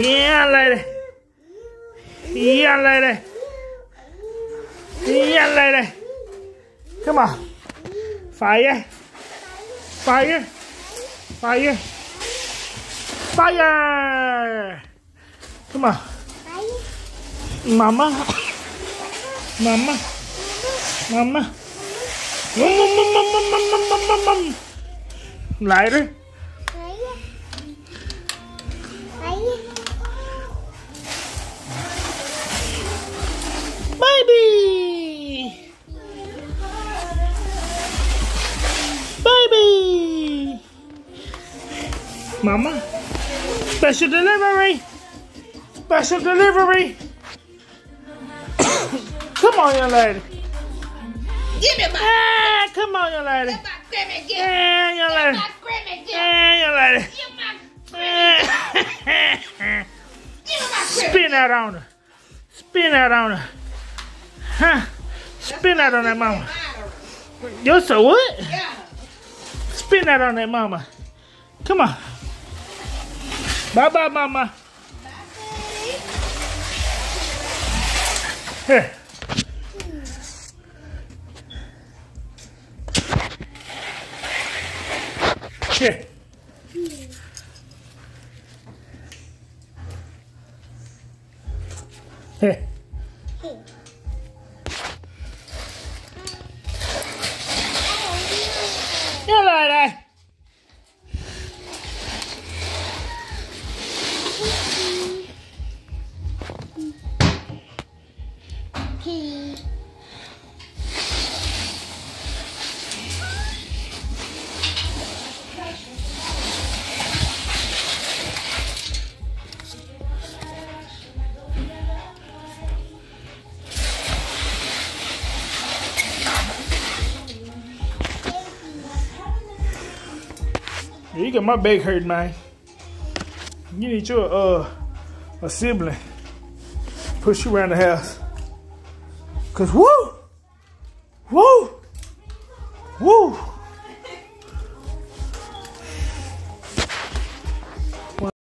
Yeah, lady. Yeah, lady. Yeah, lady. Come on. Fire. Fire. Fire. Fire. Come on. Mama. Mama. Mama. Mum, mum, mum, mum, mum, mum, mum, Mama. Special delivery. Special delivery. Come on, young lady. Give me my, Yeah, come on, young lady. give my Grammy gift. Yeah, young Give lady. my Grammy gift. Yeah, young lady. Give my, give me my Grammy. Spin that on her. Spin that on her. Huh? Spin that on that mama. You so what? Yeah. Spin that on that mama. Come on. Bye bye, Mama. Bye, Yeah. Yeah. You got my back hurt, man. You need your uh a sibling. Push you around the house. Cause woo! Woo! Woo!